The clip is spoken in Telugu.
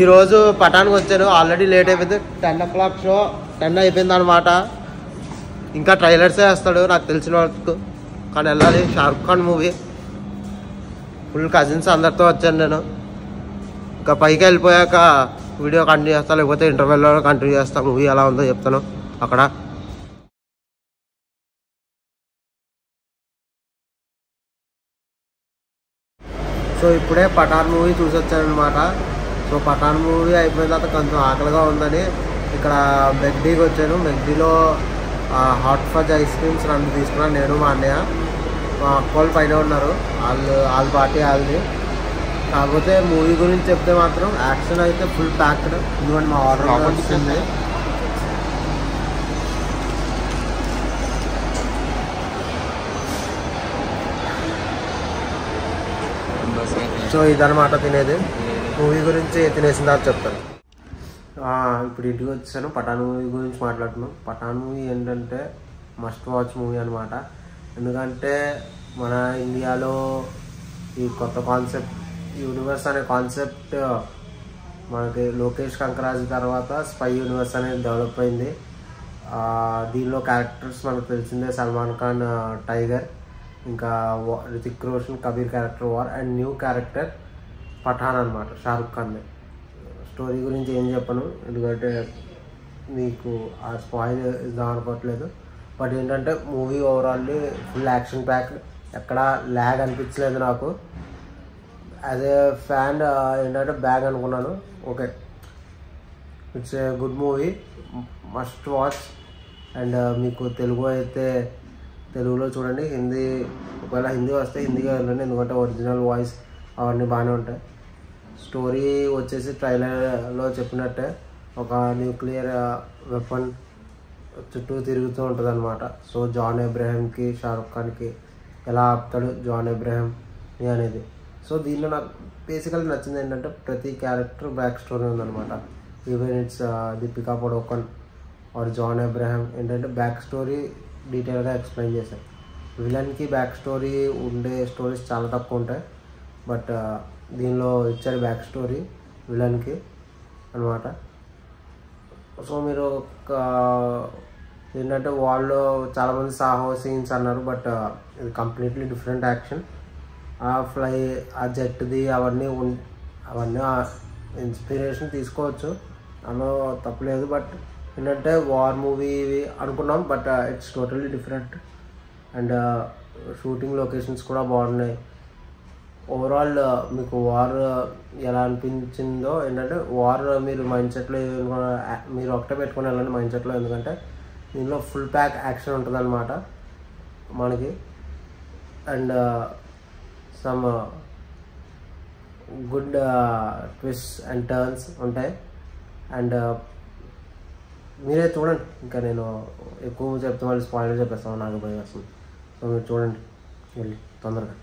ఈరోజు పటానికి వచ్చాను. ఆల్రెడీ లేట్ అయిపోయింది. Ten o'clock show. టెన్ అయిపోయింది అనమాట ఇంకా ట్రైలర్సే వేస్తాడు నాకు తెలిసిన వరకు కానీ వెళ్ళాలి. Shahrukh Khan movie. Full cousins అందరితో వచ్చాను నేను. ఇంకా పైకి వెళ్ళిపోయాక వీడియో కంటిన్యూ చేస్తా లేకపోతే ఇంటర్వెల్లో కంటిన్యూ చేస్తాను మూవీ ఎలా ఉందో చెప్తాను అక్కడ. సో ఇప్పుడే పఠాన్ మూవీ చూసి వచ్చానమాట సో పఠాన్ మూవీ అయిపోయిన తర్వాత కొంచెం ఆకలిగా ఉందని ఇక్కడ మెగ్డీకి వచ్చాను. మెగ్డీలో హాట్ ఫజ్ ఐస్ క్రీమ్స్ రెండు తీసుకున్నాను నేను మా అన్నయ్య. మా అక్క వాళ్ళు పైన ఉన్నారు. వాళ్ళు వాళ్ళ పార్టీ వాళ్ళది. కాకపోతే మూవీ గురించి చెప్తే మాత్రం యాక్షన్ అయితే ఫుల్ ప్యాక్డ్. ఎందుకంటే మా ఆర్డర్ వచ్చింది సో ఇదన్నమాట తినేది. మూవీ గురించి తినేసిన తర్వాత చెప్తాను. ఇప్పుడు ఇంటికి వచ్చాను పఠాన్ మూవీ గురించి మాట్లాడుతున్నాం. పఠాన్ మూవీ ఏంటంటే మస్ట్ వాచ్ మూవీ అనమాట ఎందుకంటే మన ఇండియాలో ఈ కొత్త కాన్సెప్ట్ యూనివర్స్ అనే కాన్సెప్ట్ మనకి లోకేష్ కంకరాజ్ తర్వాత స్పై యూనివర్స్ అనేది డెవలప్ అయింది. దీనిలో క్యారెక్టర్స్ మనకు తెలిసిందే సల్మాన్ ఖాన్ టైగర్ ఇంకా Hrithik Roshan Kabir character War and new character Pathaan అనమాట షారుఖ్ ఖాన్ స్టోరీ గురించి ఏం చెప్పను ఎందుకంటే మీకు ఆ స్పాయిల్ ఇద్దాం అనుకోవట్లేదు. బట్ ఏంటంటే movie overally full action pack. ఎక్కడ ల్యాగ్ అనిపించలేదు నాకు. యాజ్ ఏ ఫ్యాన్ ఏంటంటే బ్యాగ్ అనుకున్నాను. Okay. It's a good movie. Must watch. And మీకు తెలుగు అయితే తెలుగులో చూడండి. హిందీ ఒకవేళ హిందీ వస్తే హిందీగా వెళ్ళండి. ఎందుకంటే ఒరిజినల్ వాయిస్ అవన్నీ బాగానే ఉంటాయి. స్టోరీ వచ్చేసి ట్రైలర్లో చెప్పినట్టే ఒక న్యూక్లియర్ వెపన్ చుట్టూ తిరుగుతూ ఉంటుంది అనమాట సో జాన్ ఎబ్రహాంకి షారుఖ్ ఖాన్కి ఎలా ఆపుతాడు జాన్ ఎబ్రహాం అనేది. సో దీనిలో నాకు బేసికల్గా నచ్చింది ఏంటంటే ప్రతి క్యారెక్టర్ బ్యాక్ స్టోరీ ఉందన్నమాట. Even it's Deepika Padukone or John Abraham ఏంటంటే బ్యాక్ స్టోరీ డీటెయిల్గా ఎక్స్ప్లెయిన్ చేశారు. విలన్కి బ్యాక్ స్టోరీ ఉండే స్టోరీస్ చాలా తక్కువ ఉంటాయి. బట్ దీనిలో ఇచ్చారు బ్యాక్ స్టోరీ విలన్కి అనమాట సో మీరు ఒక ఏంటంటే వాళ్ళు చాలామంది సాహో సీన్స్ అన్నారు బట్ uh, ఇది కంప్లీట్లీ డిఫరెంట్ యాక్షన్ ఆ ఫ్లై ఆ జట్టుది అవన్నీ ఉన్- అవన్నీ uh, ఇన్స్పిరేషన్ తీసుకోవచ్చు. అన్నో తప్పలేదు బట్ ఏంటంటే వార్ మూవీ అనుకున్నాం but it's totally different and uh, shooting locations కూడా బాగున్నాయి. ఓవరాల్ uh, మీకు వార్ uh, ఎలా అనిపించిందో ఏంటంటే వార్ uh, మీరు మైండ్ సెట్లో మీరు ఒకటే పెట్టుకుని వెళ్ళండి మైండ్ సెట్లో ఎందుకంటే దీనిలో ఫుల్ ప్యాక్ యాక్షన్ ఉంటుందన్నమాట మనకి. And some good twist and turns ఉంటాయి. అండ్ మీరే చూడండి. ఇంకా నేను ఎక్కువ చెప్తే వాళ్ళు స్పాయిల్ చెప్పేస్తాను నాకు భయం వస్తుంది. సో మీరు చూడండి. వెళ్ళి తొందరగా.